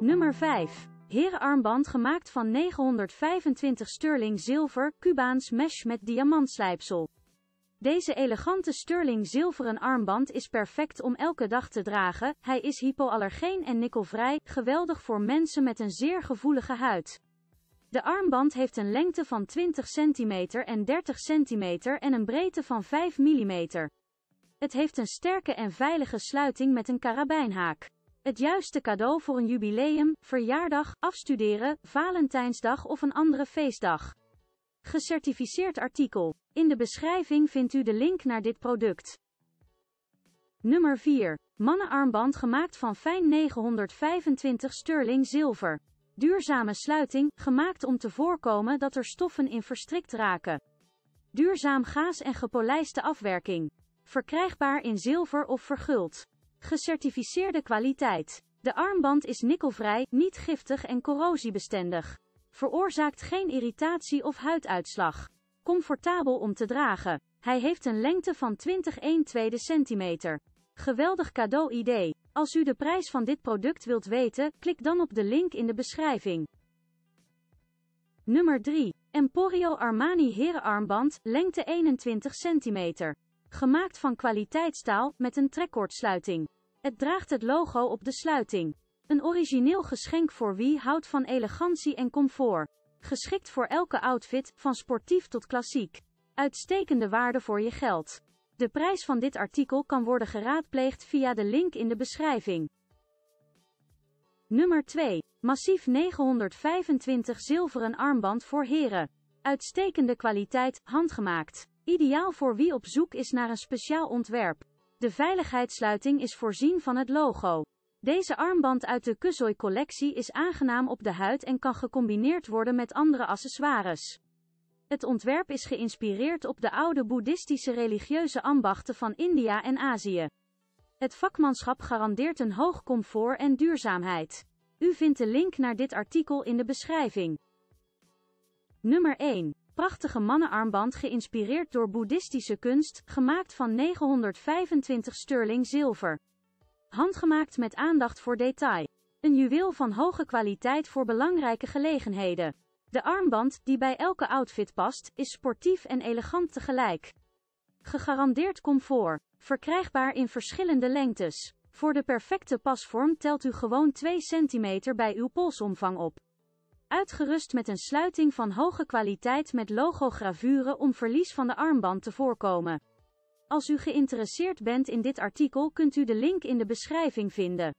Nummer 5. Herenarmband gemaakt van 925 sterling zilver, Cubaans mesh met diamantslijpsel. Deze elegante sterling zilveren armband is perfect om elke dag te dragen. Hij is hypoallergeen en nikkelvrij, geweldig voor mensen met een zeer gevoelige huid. De armband heeft een lengte van 20 cm en 30 cm en een breedte van 5 mm. Het heeft een sterke en veilige sluiting met een karabijnhaak. Het juiste cadeau voor een jubileum, verjaardag, afstuderen, Valentijnsdag of een andere feestdag. Gecertificeerd artikel. In de beschrijving vindt u de link naar dit product. Nummer 4. Mannenarmband gemaakt van fijn 925 sterling zilver. Duurzame sluiting, gemaakt om te voorkomen dat er stoffen in verstrikt raken. Duurzaam gaas en gepolijste afwerking. Verkrijgbaar in zilver of verguld. Gecertificeerde kwaliteit. De armband is nikkelvrij, niet giftig en corrosiebestendig. Veroorzaakt geen irritatie of huiduitslag. Comfortabel om te dragen. Hij heeft een lengte van 20 tweede centimeter. Geweldig cadeau-idee. Als u de prijs van dit product wilt weten, klik dan op de link in de beschrijving. Nummer 3. Emporio Armani herenarmband, lengte 21 centimeter. Gemaakt van kwaliteitsstaal, met een trekkordsluiting. Het draagt het logo op de sluiting. Een origineel geschenk voor wie houdt van elegantie en comfort. Geschikt voor elke outfit, van sportief tot klassiek. Uitstekende waarde voor je geld. De prijs van dit artikel kan worden geraadpleegd via de link in de beschrijving. Nummer 2. Massief 925 zilveren armband voor heren. Uitstekende kwaliteit, handgemaakt. Ideaal voor wie op zoek is naar een speciaal ontwerp. De veiligheidssluiting is voorzien van het logo. Deze armband uit de Kusoi collectie is aangenaam op de huid en kan gecombineerd worden met andere accessoires. Het ontwerp is geïnspireerd op de oude boeddhistische religieuze ambachten van India en Azië. Het vakmanschap garandeert een hoog comfort en duurzaamheid. U vindt de link naar dit artikel in de beschrijving. Nummer 1. Prachtige mannenarmband geïnspireerd door boeddhistische kunst, gemaakt van 925 sterling zilver. Handgemaakt met aandacht voor detail. Een juweel van hoge kwaliteit voor belangrijke gelegenheden. De armband, die bij elke outfit past, is sportief en elegant tegelijk. Gegarandeerd comfort. Verkrijgbaar in verschillende lengtes. Voor de perfecte pasvorm telt u gewoon 2 cm bij uw polsomvang op. Uitgerust met een sluiting van hoge kwaliteit met logogravure om verlies van de armband te voorkomen. Als u geïnteresseerd bent in dit artikel kunt u de link in de beschrijving vinden.